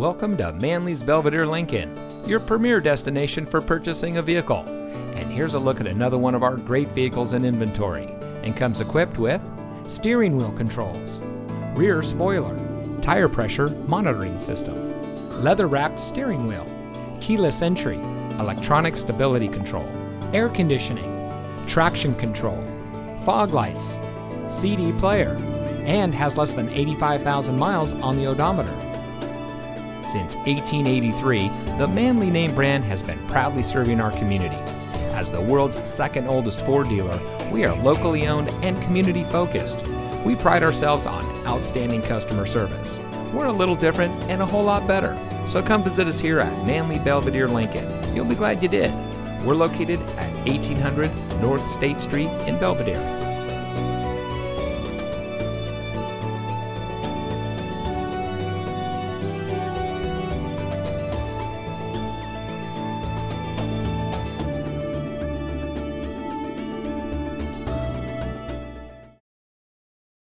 Welcome to Manley's Belvidere Lincoln, your premier destination for purchasing a vehicle. And here's a look at another one of our great vehicles in inventory and comes equipped with steering wheel controls, rear spoiler, tire pressure monitoring system, leather wrapped steering wheel, keyless entry, electronic stability control, air conditioning, traction control, fog lights, CD player, and has less than 85,000 miles on the odometer. Since 1883, the Manley name brand has been proudly serving our community. As the world's second oldest Ford dealer, we are locally owned and community focused. We pride ourselves on outstanding customer service. We're a little different and a whole lot better. So come visit us here at Manley Belvidere Lincoln. You'll be glad you did. We're located at 1800 North State Street in Belvidere.